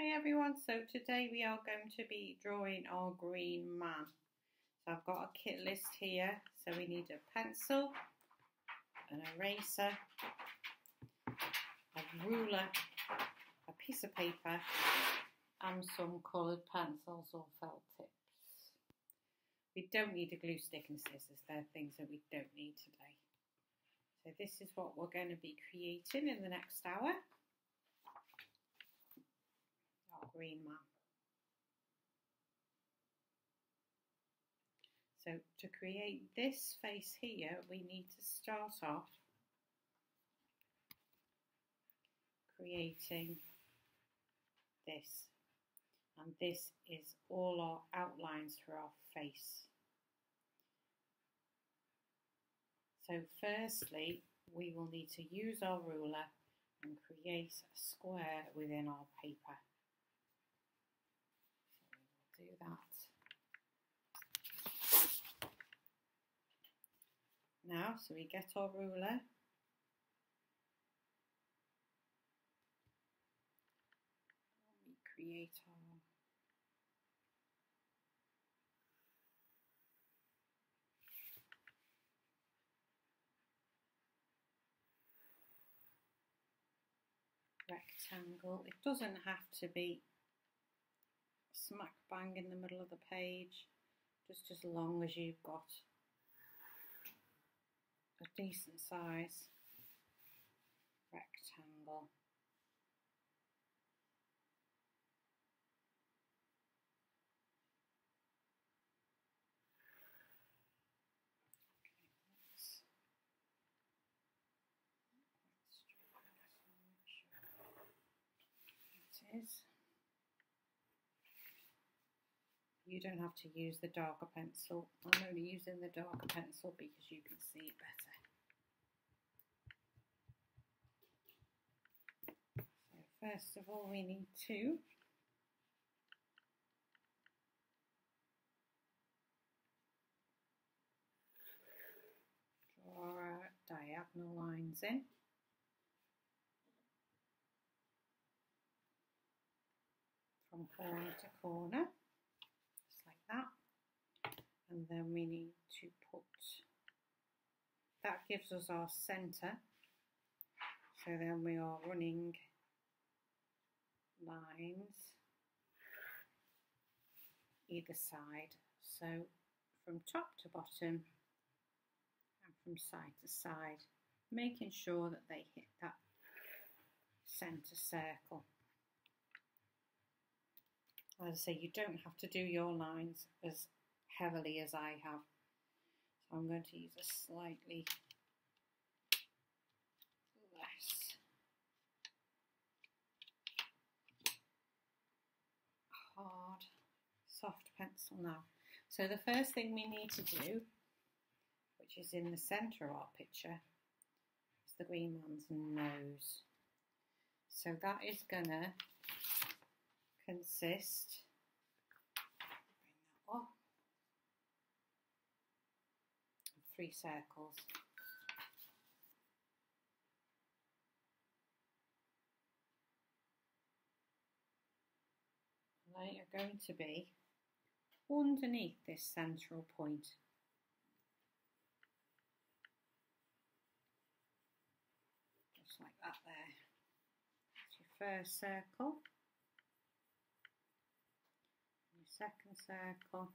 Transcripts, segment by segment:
Hey everyone, so today we are going to be drawing our green man. So I've got a kit list here, so we need a pencil, an eraser, a ruler, a piece of paper and some coloured pencils or felt tips. We don't need a glue stick and scissors, they're things that we don't need today. So this is what we're going to be creating in the next hour. Green man. So to create this face here, we need to start off creating this. And this is all our outlines for our face. So firstly, we will need to use our ruler and create a square within our paper do that. Now, so we get our ruler. We create our rectangle. It doesn't have to be smack bang in the middle of the page, just as long as you've got a decent size rectangle. it is. You don't have to use the darker pencil. I'm only using the darker pencil because you can see it better. First of all we need to draw our diagonal lines in. from corner to corner and then we need to put that gives us our center so then we are running lines either side. So from top to bottom and from side to side making sure that they hit that center circle. As I say, you don't have to do your lines as heavily as I have. So I'm going to use a slightly less hard, soft pencil now. So the first thing we need to do, which is in the centre of our picture, is the green man's nose. So that is going to consist of three circles. they are going to be underneath this central point. Just like that there. That's your first circle Your second circle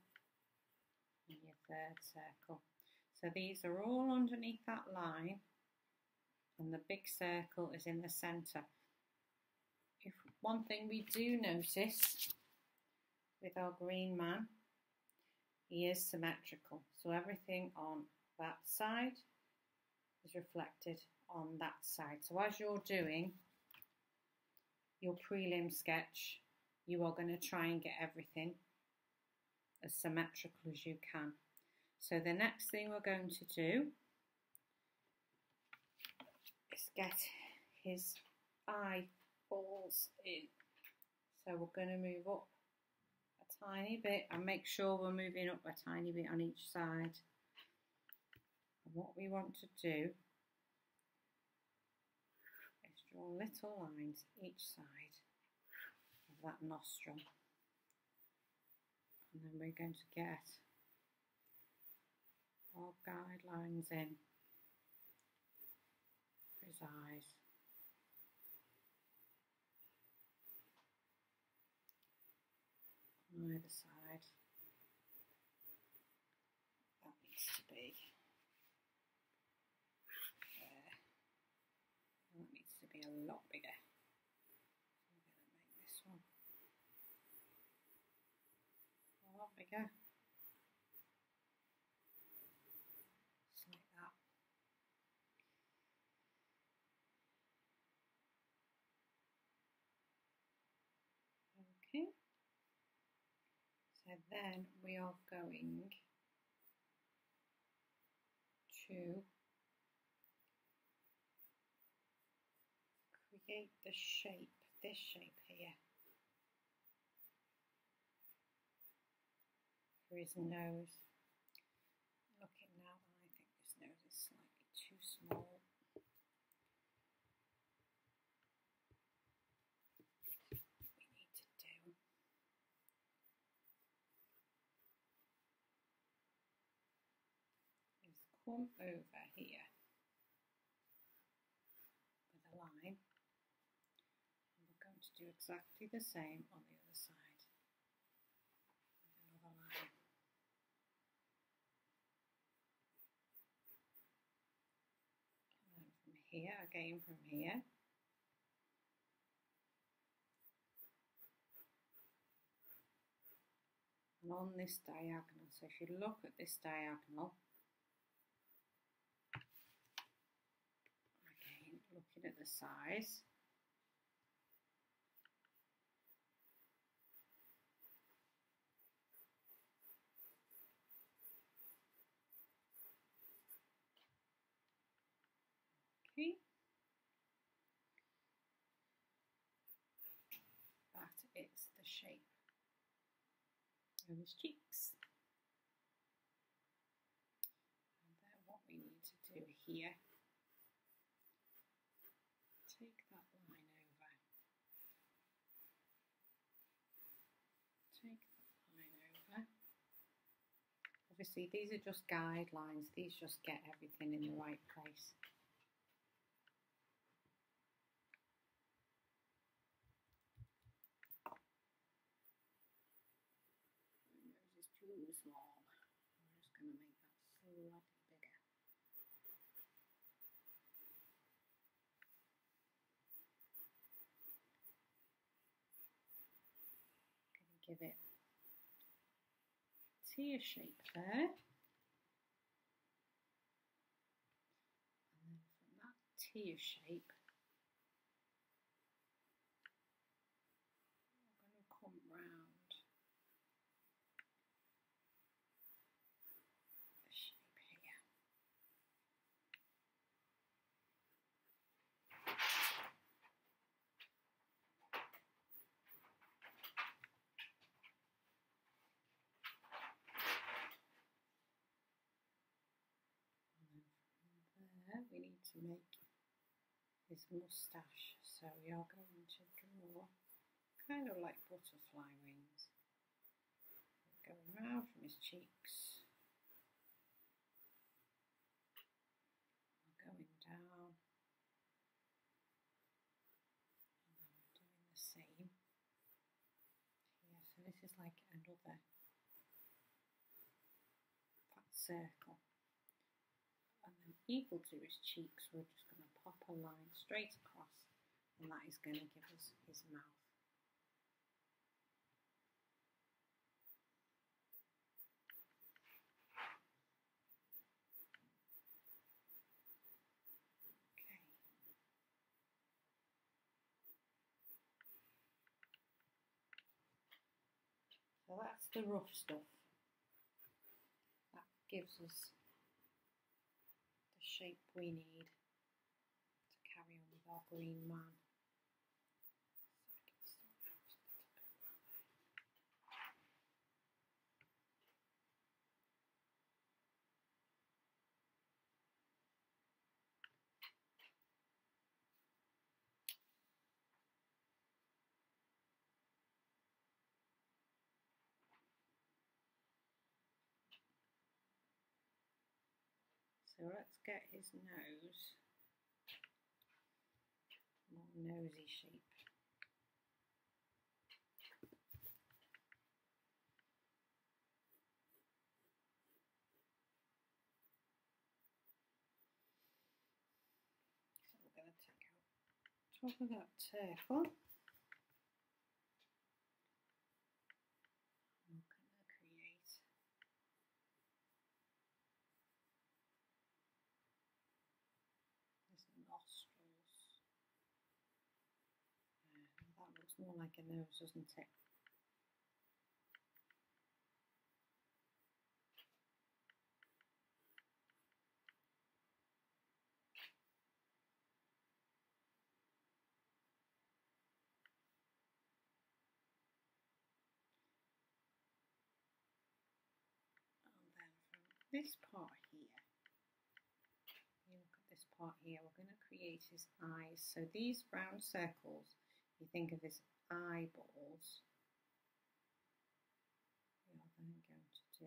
and your third circle. So these are all underneath that line and the big circle is in the centre. If one thing we do notice with our green man, he is symmetrical. So everything on that side is reflected on that side. So as you're doing your prelim sketch, you are going to try and get everything as symmetrical as you can. So the next thing we're going to do is get his eyeballs in. So we're going to move up a tiny bit and make sure we're moving up a tiny bit on each side. And what we want to do is draw little lines each side of that nostril. And then we're going to get our guidelines in for his eyes. On either side. That needs to be there. That needs to be a lot bigger. I'm going to make this one a lot bigger. Just like that. Okay. So then we are going to create the shape, this shape here. For his nose. Looking now, I think this nose is slightly too small. We need to do come over here with a line and we're going to do exactly the same on the other side with another line. And then from here, again from here, and on this diagonal. So if you look at this diagonal, at the size, okay, that is the shape. Of his cheeks. And then what we need to do here, take that line over, take that line over. Obviously these are just guidelines, these just get everything in the right place. nose is too small. I'm just going to make that slightly bigger. Going to give it tear shape there. And then from that tear shape, we're going to come round the shape here. And then from there we need to make his moustache. So we are going to draw kind of like butterfly wings. Going round from his cheeks. Going down. And then we're doing the same. Yeah, so this is like another fat circle. Equal to his cheeks, we're just going to pop a line straight across, and that is going to give us his mouth. Okay. So that's the rough stuff. That gives us shape we need to carry on with our green man. So I can still have just a little bit more there. So let's get his nose more nosy shape. So we're going to take out top of that turtle. I'm going to create his nostrils. Uh, that looks more like a nose, doesn't it? This part here, you look at this part here, we're going to create his eyes. So these round circles, you think of his eyeballs. We are then going to do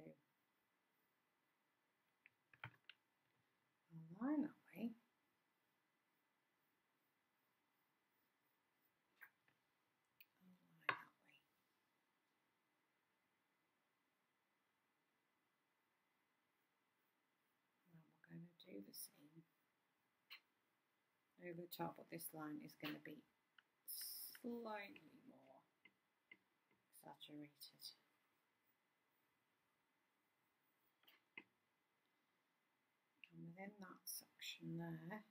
a line that way. Do the same over the top, but this line is going to be slightly more exaggerated. And within that section there,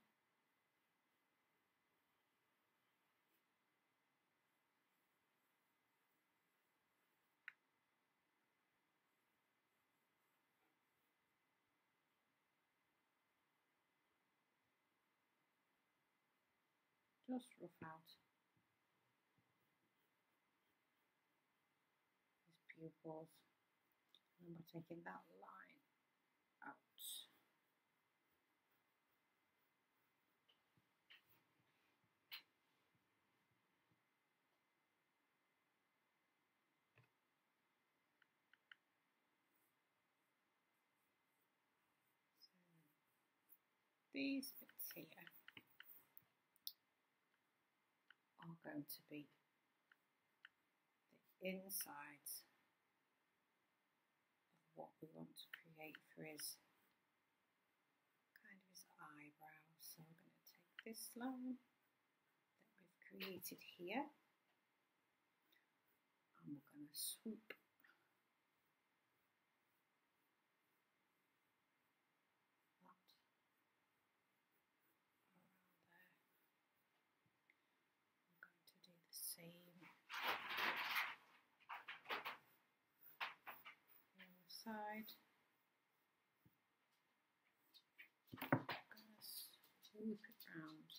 just rough out his pupils and we're taking that line out. So these bits here are going to be the insides what we want to create for his kind of his eyebrows. So I'm going to take this line that we've created here and we're going to swoop that around there. I'm going to do the same the other side. I'm going to swoop it round.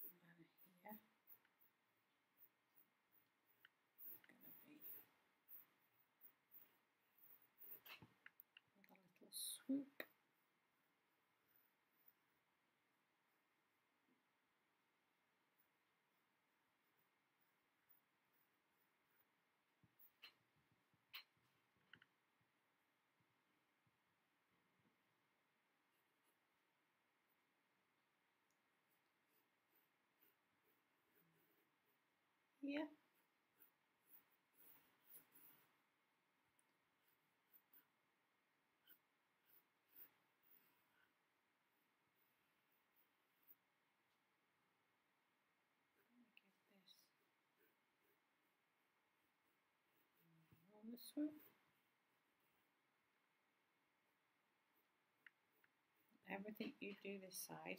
And then here it's going to be with a swoop. On the swoop. Everything you do this side,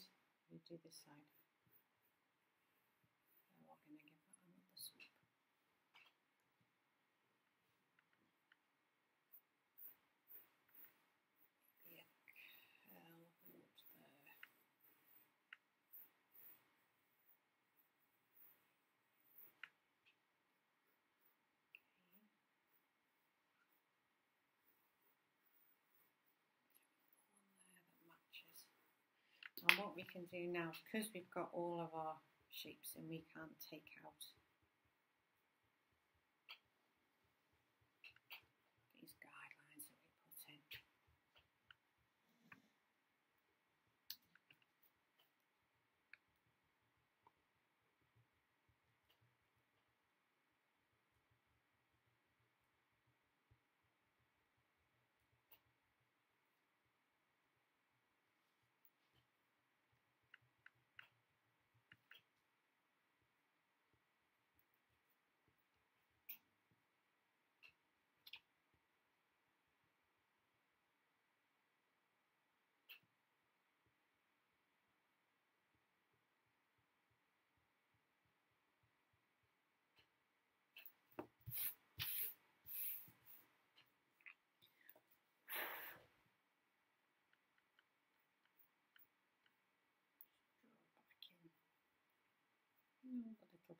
you do this side. So we're going to give that another swoop. Yeah, curl up there. Okay. One there what we can do now, because we've got all of our shapes and we can't take out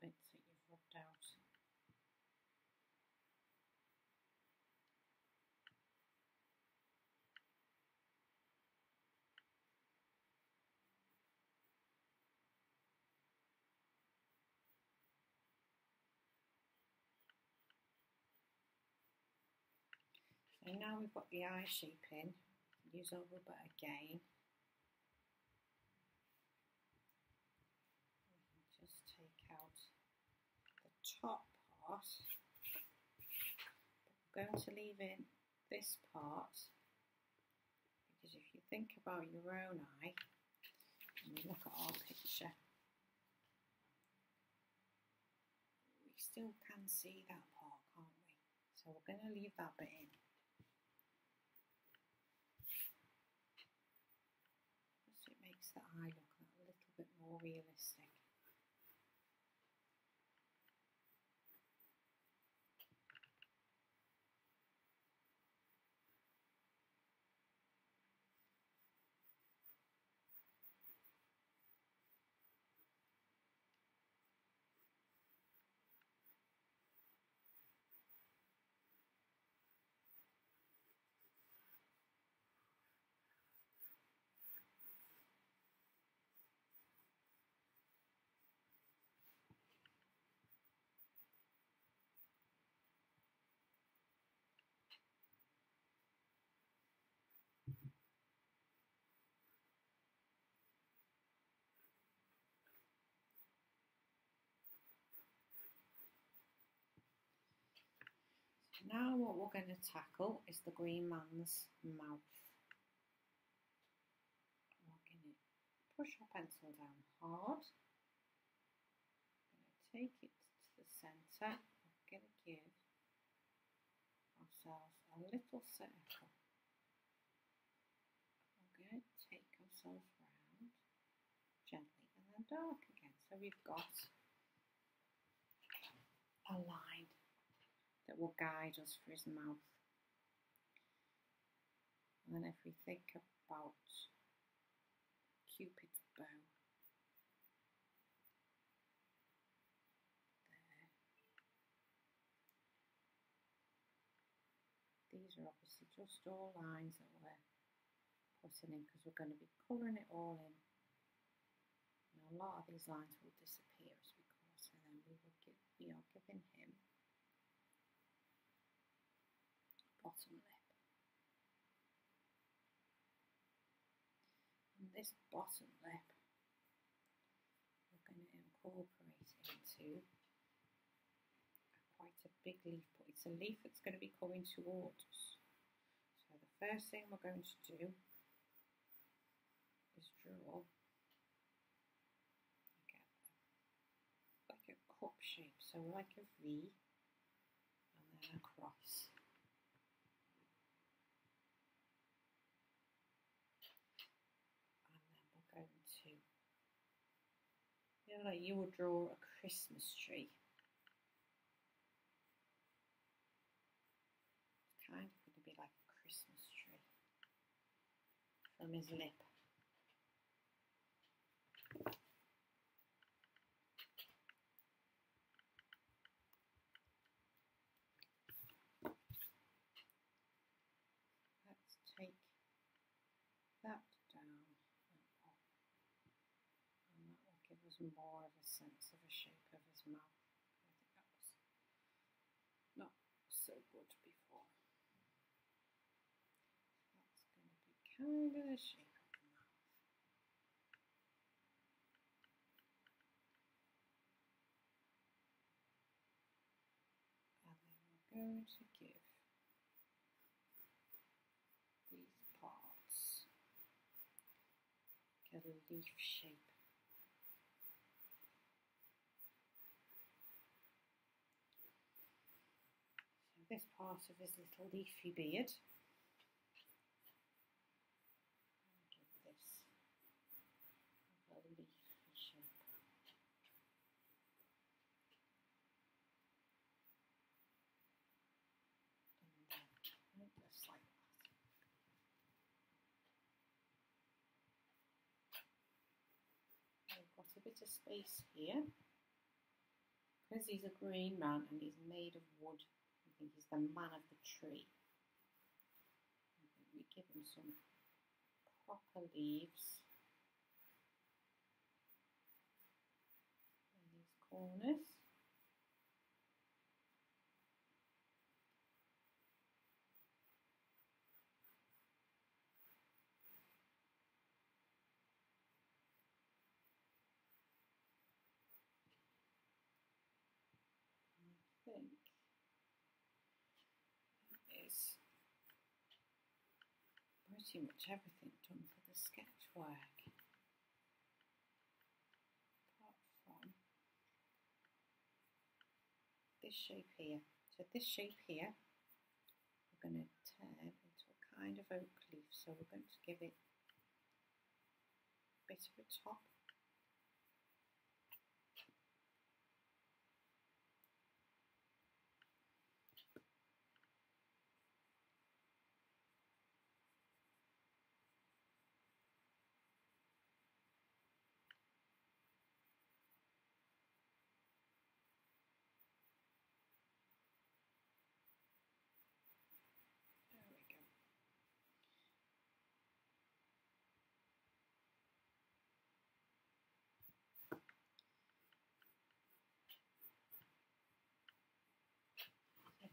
that you've rubbed out. So now we've got the eye shape in, use our rubber again. We can just take out the part. I'm going to leave in this part because if you think about your own eye and you look at our picture, we still can see that part, can't we? So we're going to leave that bit in. Just it makes the eye look a little bit more realistic. Now what we're going to tackle is the green man's mouth. Going to push our pencil down hard. Going to take it to the centre. Going to give ourselves a little circle. We're going to take ourselves round gently and then dark again. So we've got a line that will guide us for his mouth. And then if we think about Cupid's bow, there. These are obviously just all lines that we're putting in because we're going to be colouring it all in. And a lot of these lines will disappear as we go, so then we will give, we are giving him And this bottom lip, we're going to incorporate into quite a big leaf, but it's a leaf that's going to be coming towards us. So the first thing we're going to do is draw like a cup shape, so like a V and then a cross. Like you would draw a Christmas tree. It's kind of going to be like a Christmas tree from his lip. Let's take that down and up. More of a sense of a shape of his mouth. I think that was not so good before. That's going to be kind of the shape of the mouth. And then we're going to give these parts get a leaf shape. This part of his little leafy beard. Give this a leafy shape. And then like that. I've got a bit of space here. Because he's a green man and he's made of wood, think he's the man of the tree. We give him some proper leaves in these corners. I think that is pretty much everything done for the sketch work. Apart from this shape here. So this shape here, we're going to turn into a kind of oak leaf. So we're going to give it a bit of a top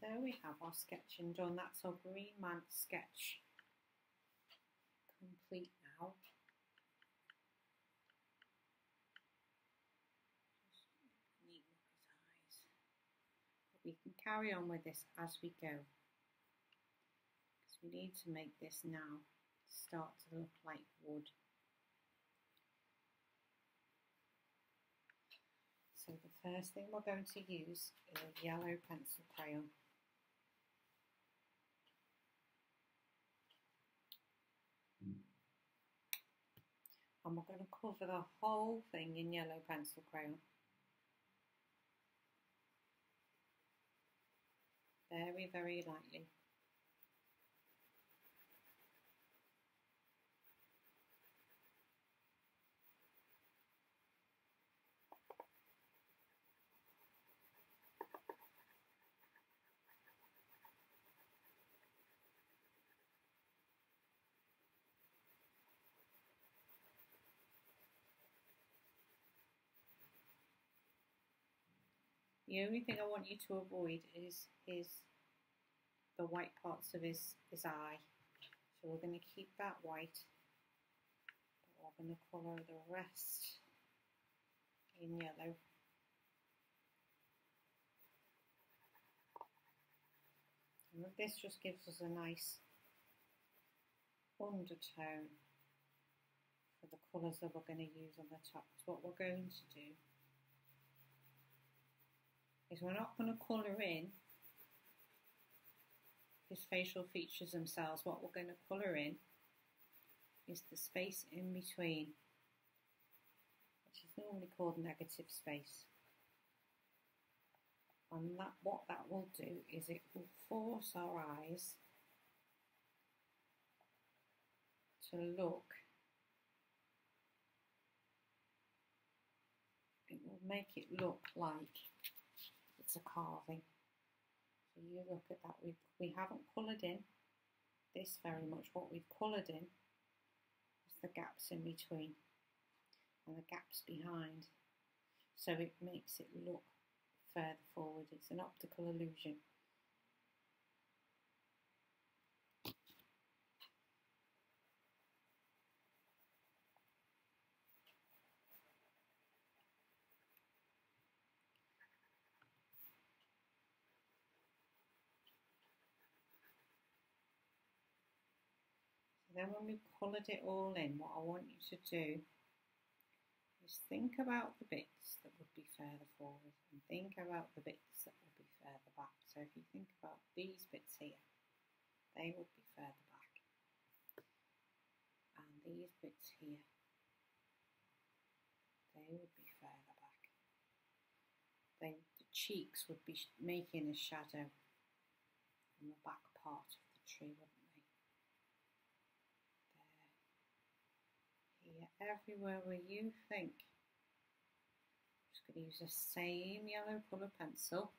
there we have our sketching done. That's our green man sketch complete now. We can carry on with this as we go because we need to make this now start to look like wood. So the first thing we're going to use is a yellow pencil crayon. And we're going to cover the whole thing in yellow pencil crayon. Very, very lightly. The only thing I want you to avoid is his the white parts of his, his eye. So we're going to keep that white, but we're going to colour the rest in yellow. And this just gives us a nice undertone for the colours that we're going to use on the top. So what we're going to do is we're not going to colour in his facial features themselves. What we're going to colour in is the space in between, which is normally called negative space. And that what that will do is it will force our eyes to look. It will make it look like it's a carving. So you look at that. We we haven't coloured in this very much. What we've coloured in is the gaps in between and the gaps behind. so it makes it look further forward. It's an optical illusion. Then when we've coloured it all in, what I want you to do is think about the bits that would be further forward and think about the bits that would be further back. So if you think about these bits here, they would be further back. And these bits here, they would be further back. They, the cheeks would be making a shadow on the back part of the tree, everywhere where you think. I'm just going to use the same yellow colour pencil.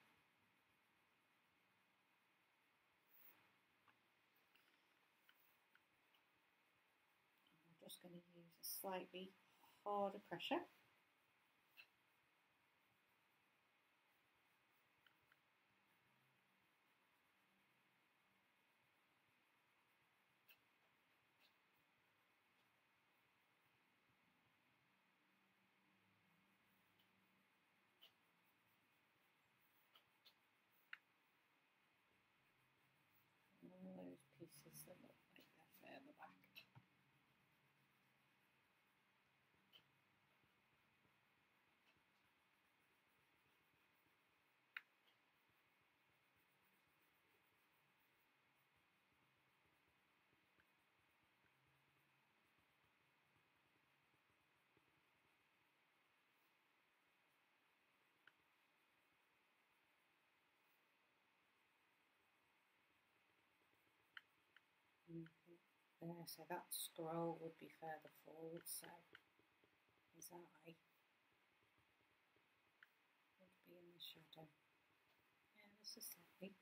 I'm just going to use a slightly harder pressure. Pieces There, so that scroll would be further forward, so his eye would be in the shadow. Yeah, this is slightly.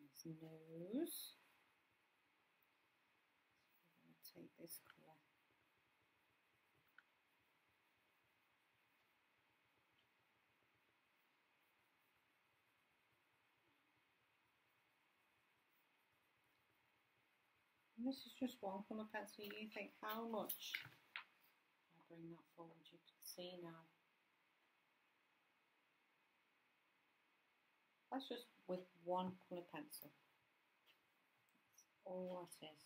His nose. So we're going to take this colour this is just one colour pencil. You think how much? I'll bring that forward. You can see now. That's just with one colour pencil. That's all it is.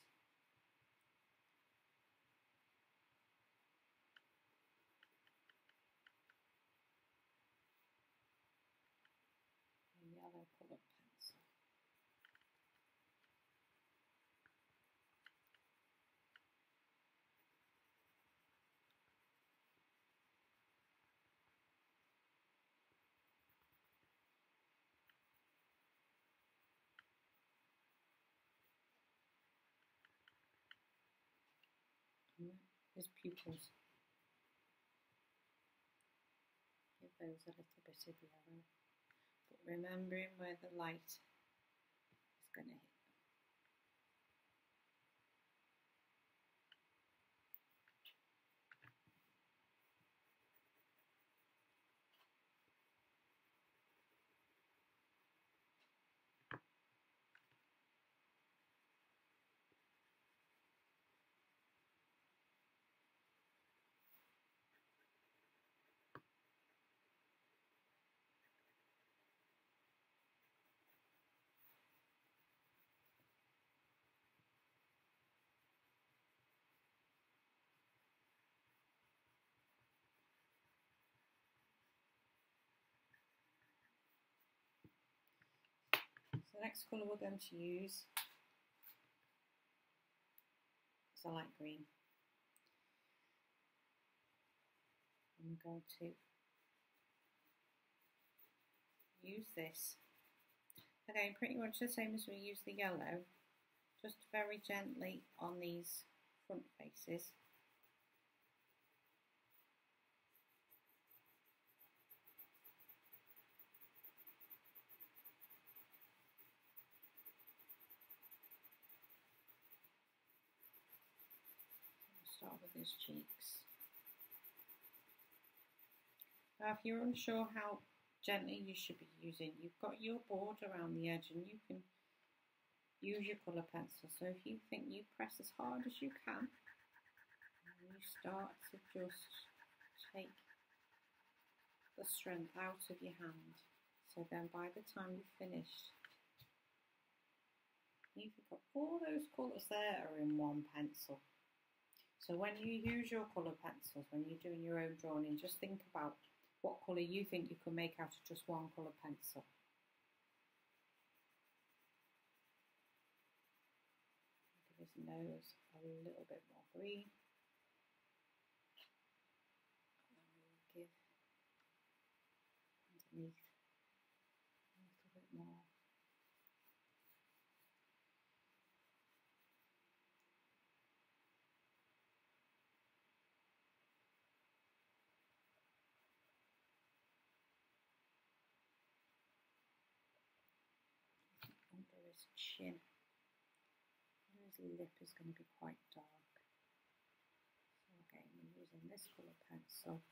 yellow colour his pupils. Give those a little bit of yellow, but remembering where the light is going to hit. Next colour we're going to use is a light green. I'm going to use this. Again, pretty much the same as we use the yellow, just very gently on these front faces. Start with his cheeks. Now, if you're unsure how gently you should be using, you've got your board around the edge and you can use your colour pencil. So if you think you press as hard as you can, you start to just take the strength out of your hand. So then by the time you've finished, you've got all those colours there are in one pencil. So when you use your colour pencils, when you're doing your own drawing, just think about what colour you think you can make out of just one colour pencil. Give his nose a little bit more green. underneath a little bit more. Under his chin, his lip is going to be quite dark. So again, we're using this colour pencil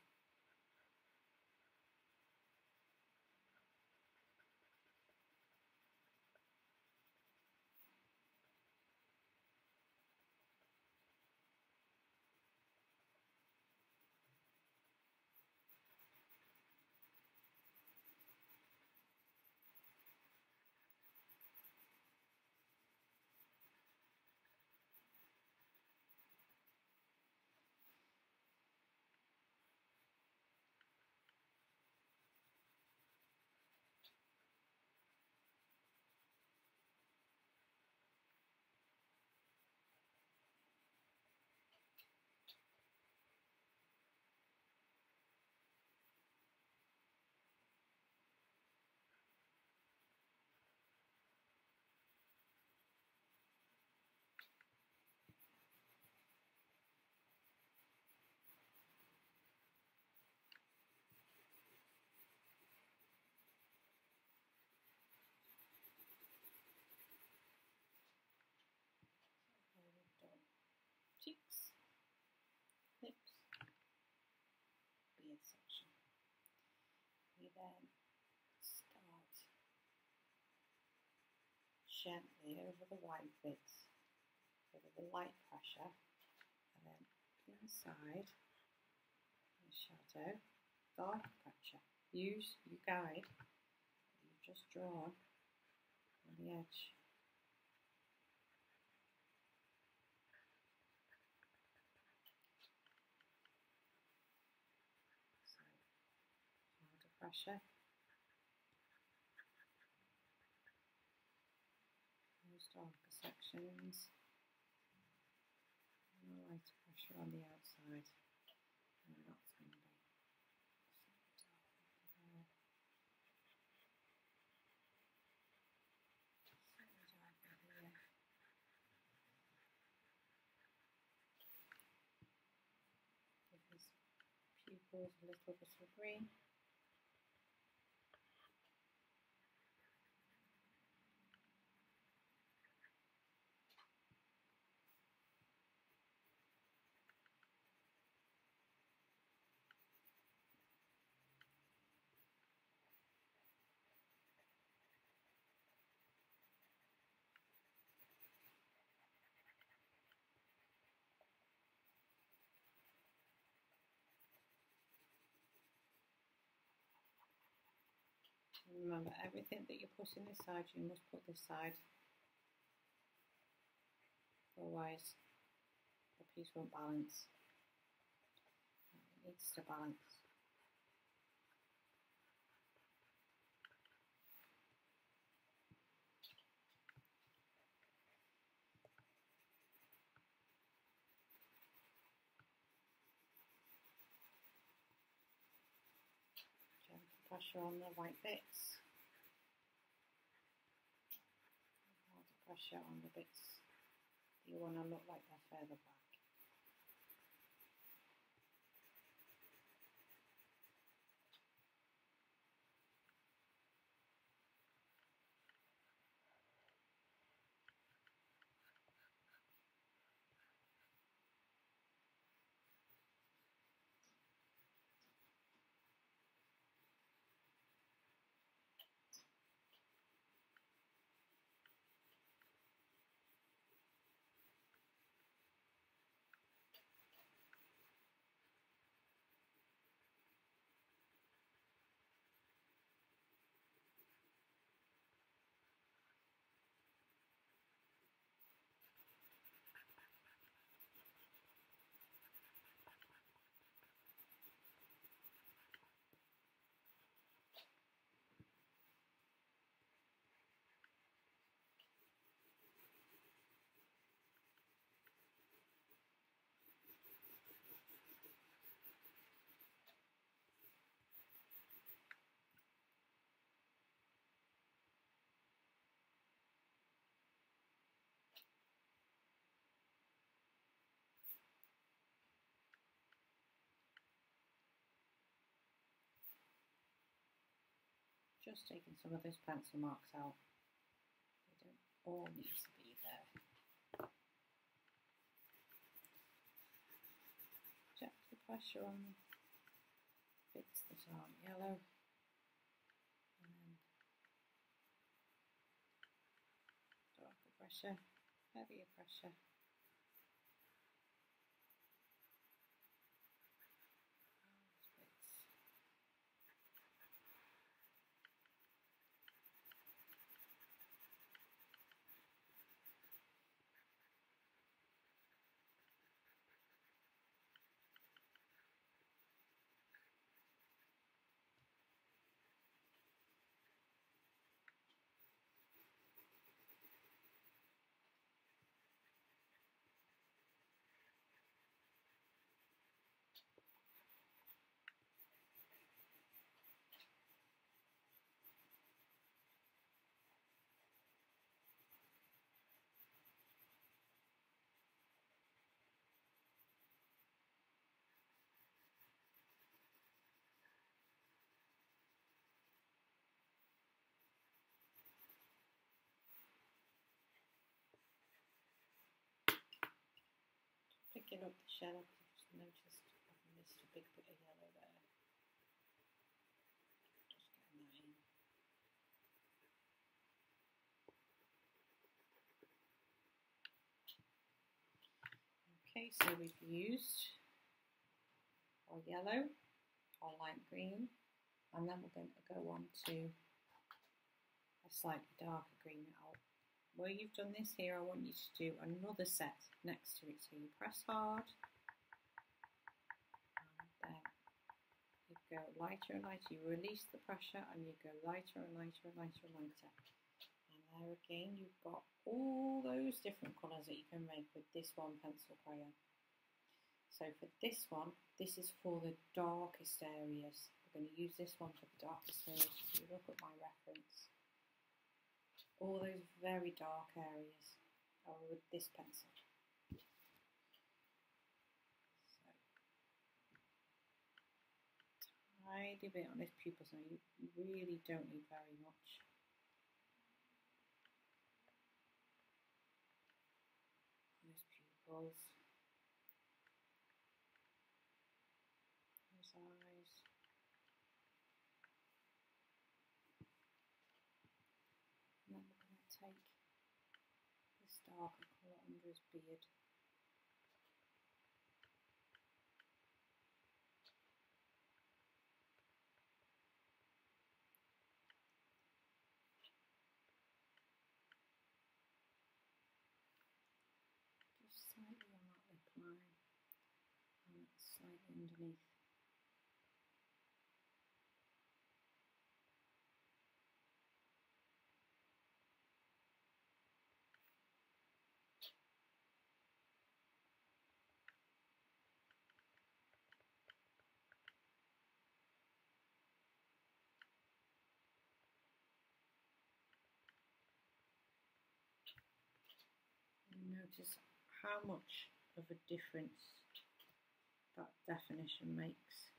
cheeks, lips, beard section. We then start gently over the white bits, over the light pressure, and then inside the shadow, dark pressure. Use your guide you've just drawn on the edge. Pressure. Those darker sections. And a lighter pressure on the outside. And that's going to be Give his pupils a little bit of green. Remember, everything that you're putting this side, you must put this side. Otherwise, the piece won't balance. It needs to balance. Pressure on the white bits. Harder pressure on the bits you want to look like they're further back. Just taking some of those pencil marks out. They don't all need to be there. Check the pressure on the bits that aren't yellow. And then darker pressure, heavier pressure. Up the shell, I've just noticed I've missed a big bit of yellow there. Just getting that in. Okay, so we've used our yellow, our light green, and then we're going to go on to a slightly darker green where you've done this here, I want you to do another set next to it. So you press hard, and then you go lighter and lighter. You release the pressure, and you go lighter and lighter and lighter and lighter. And there again, you've got all those different colours that you can make with this one pencil crayon. So for this one, this is for the darkest areas. We're going to use this one for the darkest areas. If you look at my reference, all those very dark areas are with this pencil. So, tiny bit on this pupil you, you really don't need very much. Those pupils. Those eyes. take darker colour under his beard. Just slightly on that lip line and slightly underneath. Notice how much of a difference that definition makes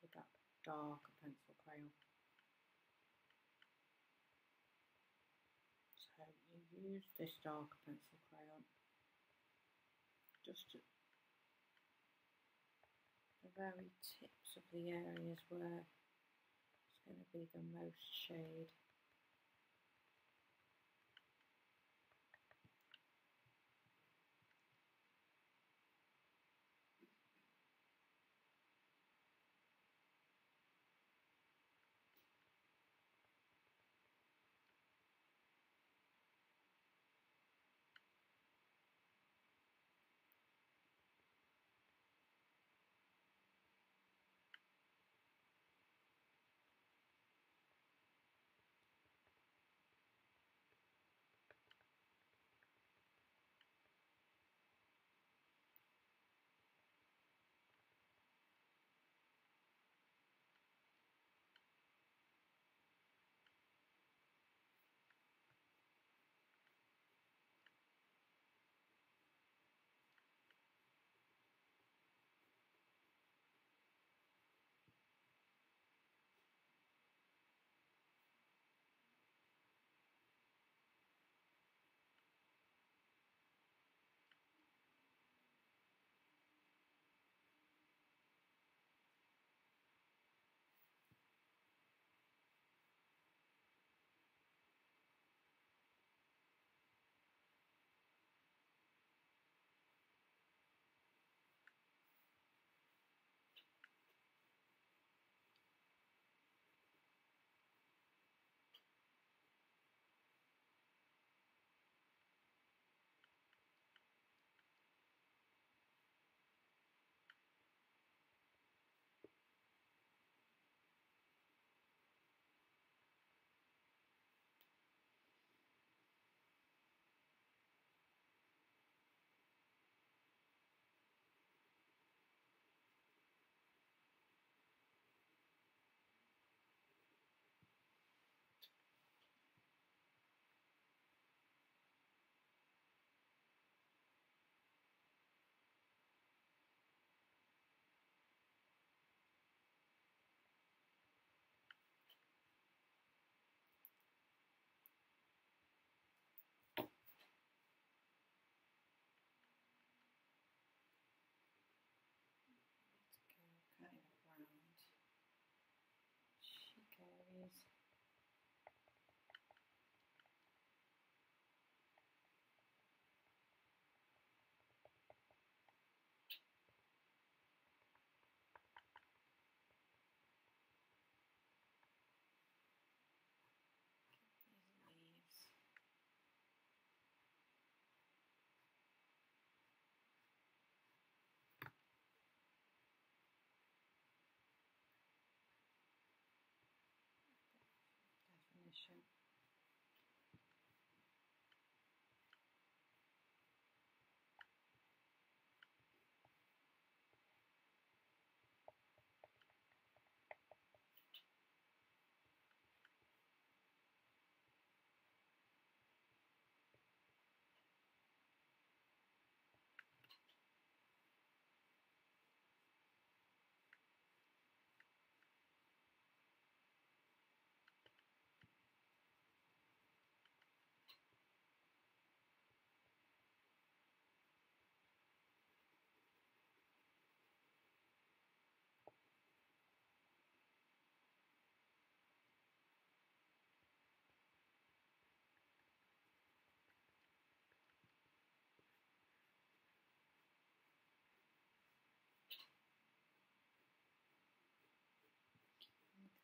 with that darker pencil crayon. So you use this darker pencil crayon just at the very tips of the areas where it's going to be the most shade.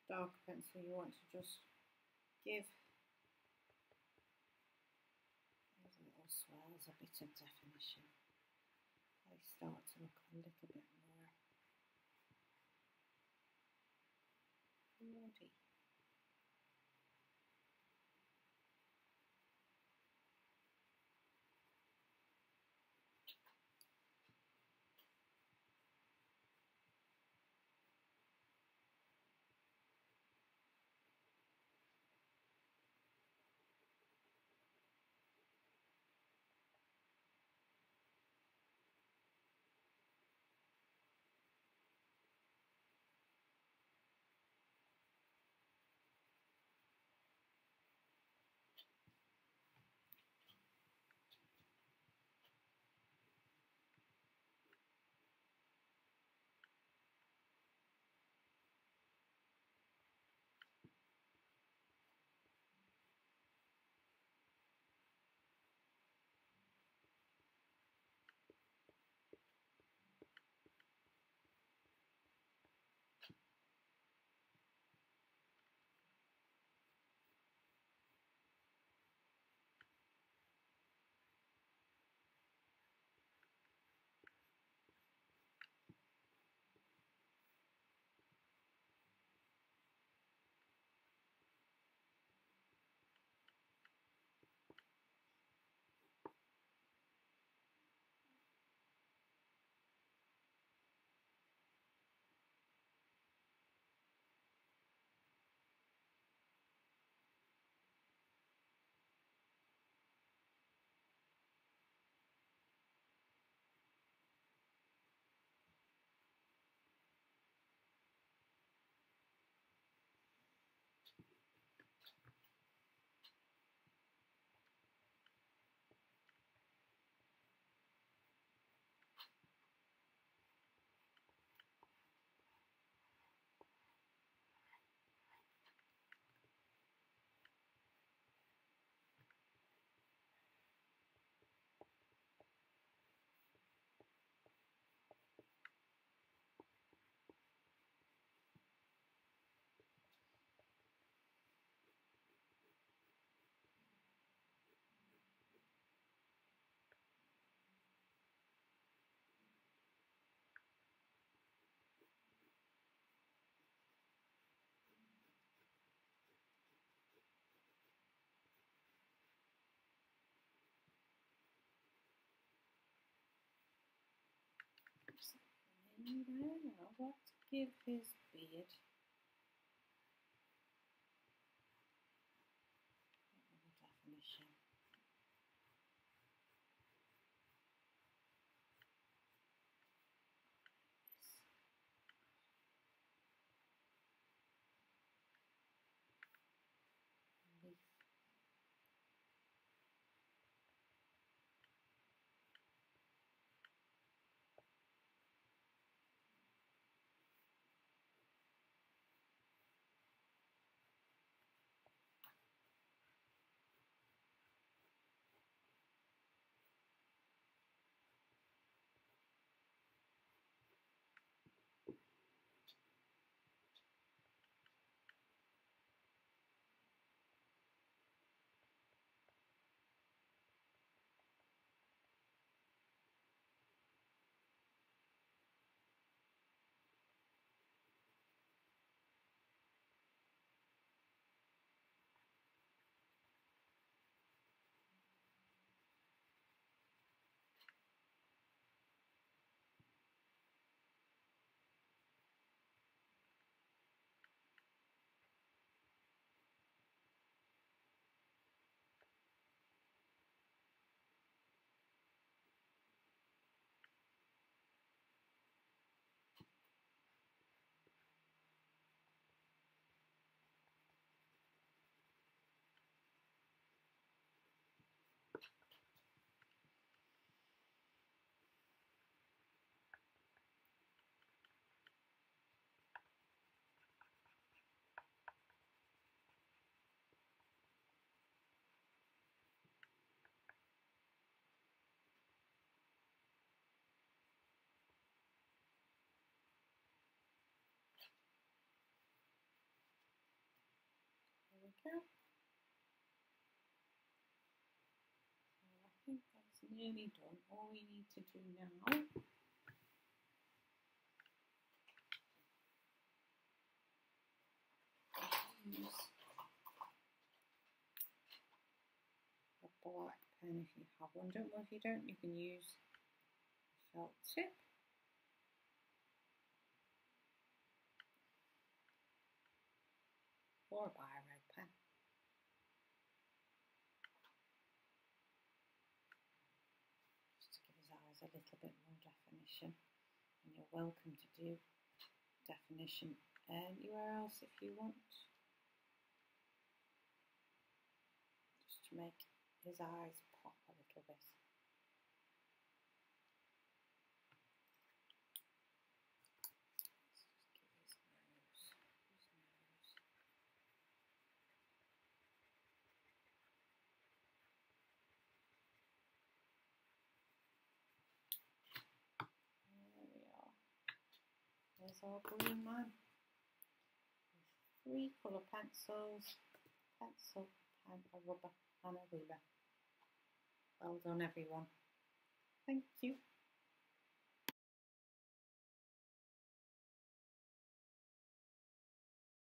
Dark pencil you want to just give those little swirls a bit of definition. They start to look a little bit more woody. In there now. What to give his beard? Nearly done. All we need to do now use a black pen if you have one. Don't worry if you don't, you can use a felt tip. Or a biro pen. Just to give his eyes a little bit more definition. And you're welcome to do definition anywhere else if you want. Just to make his eyes pop a little bit. Let's just give his nose, his nose. There we are. Man. With three colour pencils, pencil, pen, a rubber and a ruler. Well done everyone. Thank you.